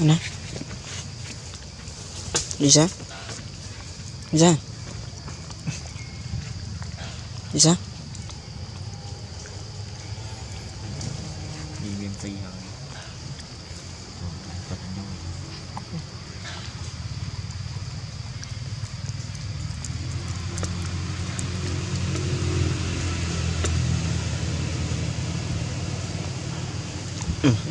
Mana? Bisa? Bisa? Bisa? đi miền tây rồi Phật nhu Ừ.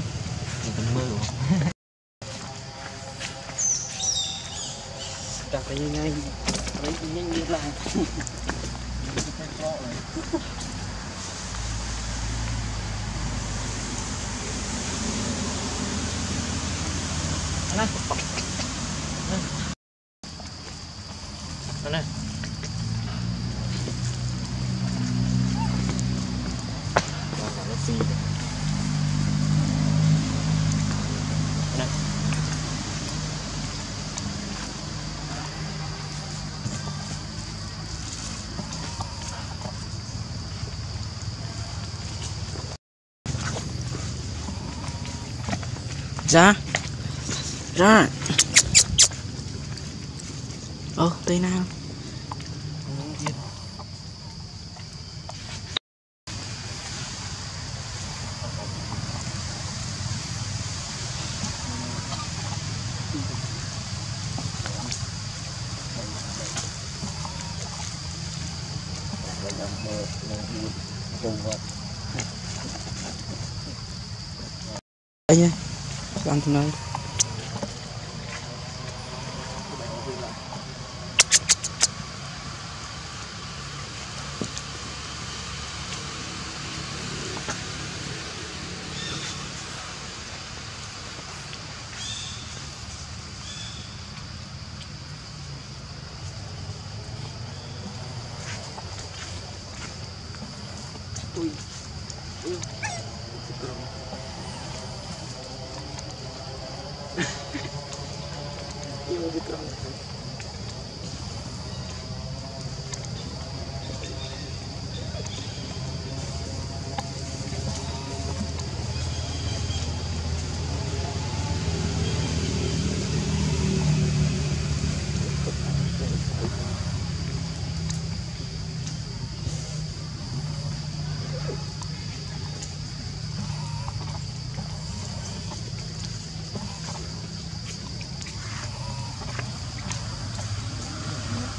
Dạ. Ra Ra Ồ, tây nào. Và làm Ăn từ nơi Ui. Ui.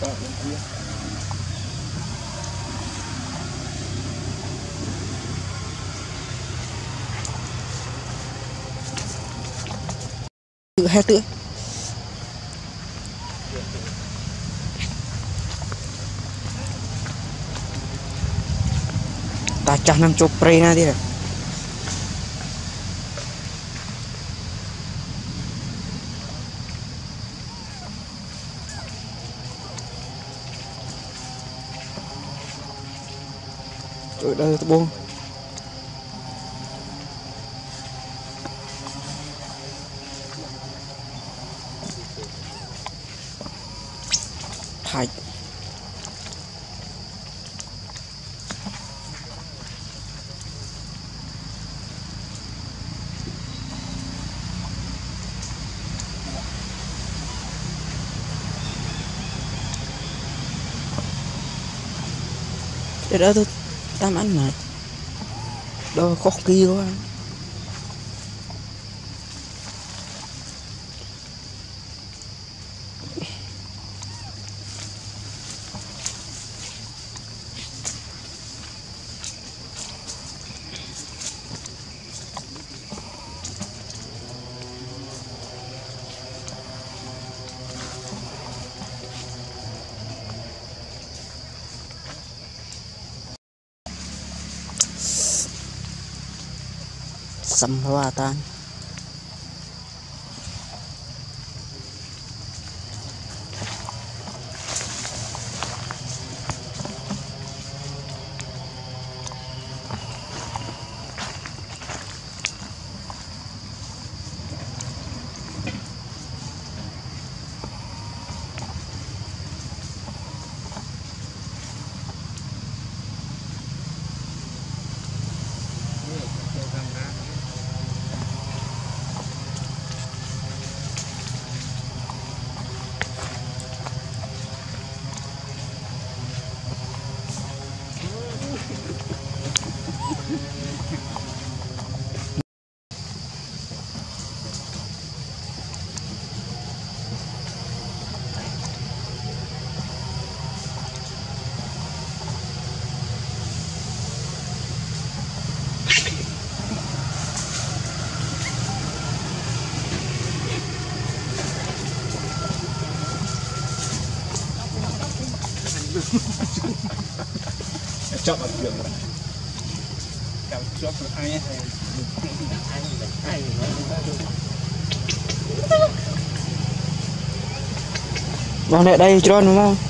To bên tự. Hai tựa ta chắc năng chụp prey na đi rồi. Ở đây tôi buông Hai. Để đó tôi tam ăn mà. Đó khó kia quá. sâm hoa tan Thank you. ប់អត់យកចាប់ជាប់ខ្លួនឯងហើយឯងឯងមកអ្នកដៃច្រើនមក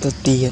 tất tiền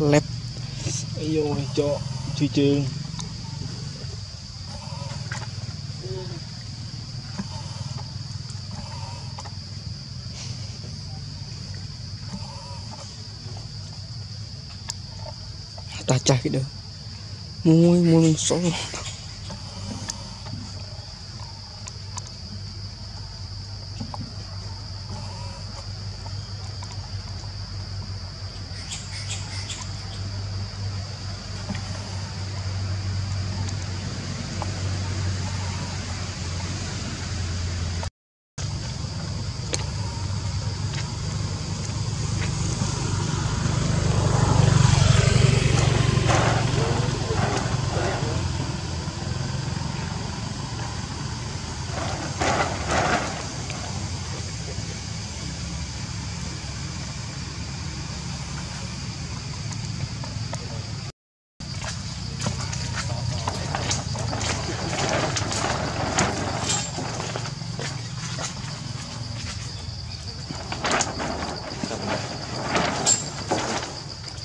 lép vô cho thị trường. Ta chạy được mua mua số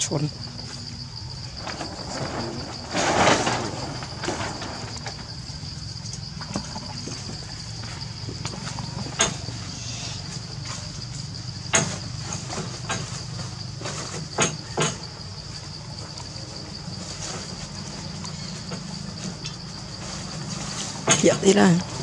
xuân Dạ đi là